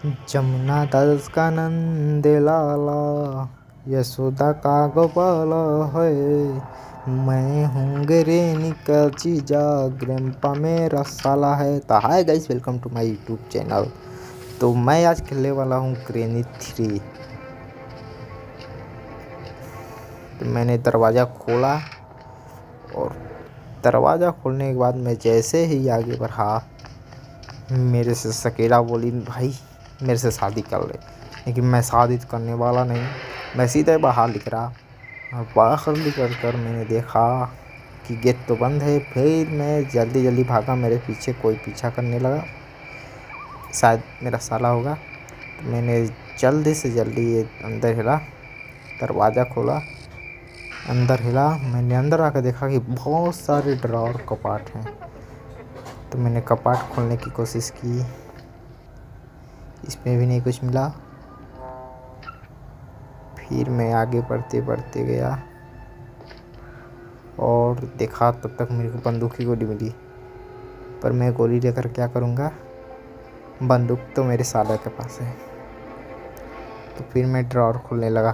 जमुना दास का नंद लाला यशोदा का गोपाल है। मैं हूँ ग्रेनी का जीजा, ग्रैंपा मेरा साला है। तो hi guys welcome to my YouTube channel तो मैं आज खेलने वाला हूँ ग्रेनी थ्री तो मैंने दरवाज़ा खोला और दरवाज़ा खोलने के बाद मैं जैसे ही आगे बढ़ा, मेरे से सकेला बोली, भाई मेरे से शादी कर ले। लेकिन मैं शादी तो करने वाला नहीं। मैं सीधे बाहर लिख रहा। और बाहर निकल कर मैंने देखा कि गेट तो बंद है। फिर मैं जल्दी जल्दी भागा। मेरे पीछे कोई पीछा करने लगा। शायद मेरा साला होगा। तो मैंने जल्दी से जल्दी अंदर हिला। दरवाज़ा खोला। अंदर हिला। मैंने अंदर आकर देखा कि बहुत सारे ड्रॉर कपाट हैं। तो मैंने कपाट खोलने की कोशिश की। इसमें भी नहीं कुछ मिला। फिर मैं आगे बढ़ते बढ़ते गया और देखा तब तक मेरे को बंदूक की गोली मिली। पर मैं गोली लेकर क्या करूँगा? बंदूक तो मेरे साला के पास है। तो फिर मैं ड्रॉर खोलने लगा।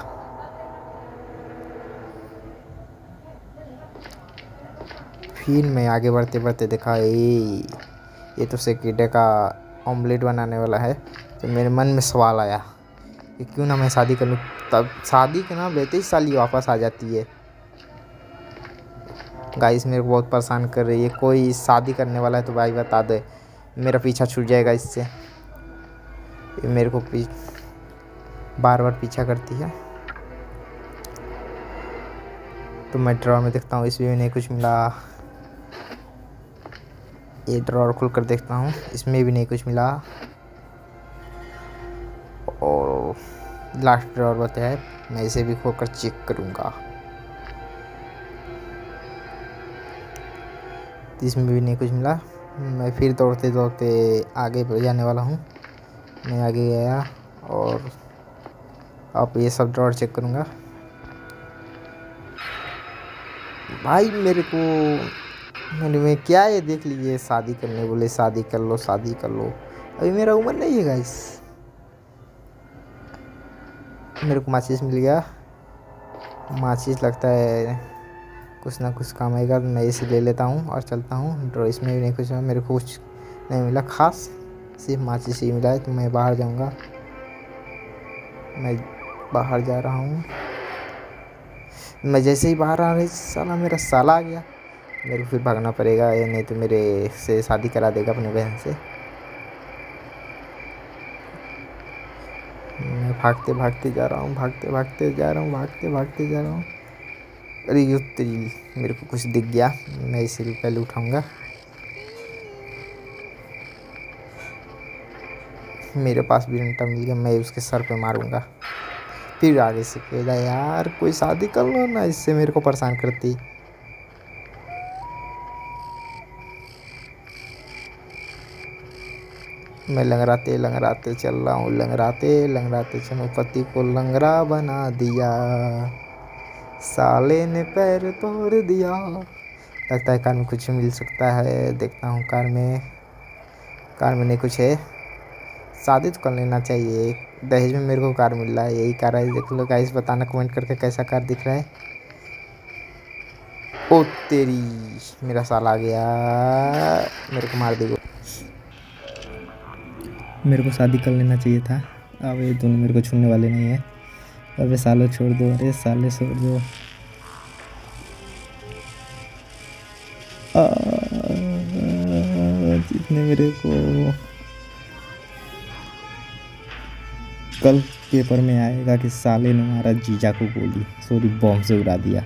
फिर मैं आगे बढ़ते बढ़ते देखा, ए, ये तो सेकेडे का ऑमलेट बनाने वाला है। तो मेरे मन में सवाल आया कि क्यों ना मैं शादी कर लूँ? तब शादी के नाम लेते ही साली वापस आ जाती है। गाइस मेरे को बहुत परेशान कर रही है। कोई शादी करने वाला है तो भाई बता दे। मेरा पीछा छूट जाएगा इससे। मेरे को बार बार पीछा करती है। तो मैं ड्रॉर में देखता हूँ। इसमें भी नहीं कुछ मिला। ये ड्रॉर खुल कर देखता हूँ। इसमें भी नहीं कुछ मिला। लास्ट ड्रॉर बताया मैं इसे भी खोकर चेक करूँगा। इसमें भी नहीं कुछ मिला। मैं फिर दौड़ते दौड़ते आगे बढ़ जाने वाला हूँ। मैं आगे गया और अब ये सब ड्रॉर चेक करूँगा। भाई मेरे को, मैंने, मैं क्या ये देख लीजिए शादी करने बोले, शादी कर लो, शादी कर लो। अभी मेरा उम्र नहीं है गाइस मेरे को माचिस मिल गया। माचिस लगता है कुछ ना कुछ काम आएगा, मैं इसे ले लेता हूँ और चलता हूँ। ड्रॉ इसमें भी नहीं कुछ मेरे को कुछ नहीं मिला खास, सिर्फ़ माचिस ही मिला है तो मैं बाहर जाऊँगा। मैं बाहर जा रहा हूँ। मैं जैसे ही बाहर आ रही साला मेरा साला आ गया। मेरे को फिर भागना पड़ेगा, या नहीं तो मेरे से शादी करा देगा अपने बहन से। भागते भागते जा रहा हूँ, भागते भागते जा रहा हूँ, भागते भागते जा रहा हूँ। अरे यू तेरी, मेरे को कुछ दिख गया, मैं इसे भी पहले उठाऊँगा। मेरे पास भी डंटा मिल गया, मैं उसके सर पे मारूँगा। फिर आगे से कहेगा यार, कोई शादी कर लो ना, इससे मेरे को परेशान करती। मैं लंगराते लंगराते चल रहा हूँ, लंगराते लंगराते चलो पति को लंगरा बना दिया, साले ने पैर तोड़ दिया। लगता है कार में कुछ मिल सकता है, देखता हूँ कार में कार में नहीं कुछ है। शादी तो कर लेना चाहिए। दहेज में मेरे को कार मिल रहा है, यही कार है। देख लो गाइस बताना कमेंट करके कैसा कार दिख रहा है। ओ तेरी, मेरा साल आ गया। मेरे को मार देगा। मेरे को शादी कर लेना चाहिए था। अब ये दोनों मेरे को छूने वाले नहीं है। अबे सालों छोड़ दो, अरे साले छोड़ दो। जितने मेरे को कल पेपर में आएगा कि साले ने हमारा जीजा को गोली सॉरी बॉम्ब से उड़ा दिया।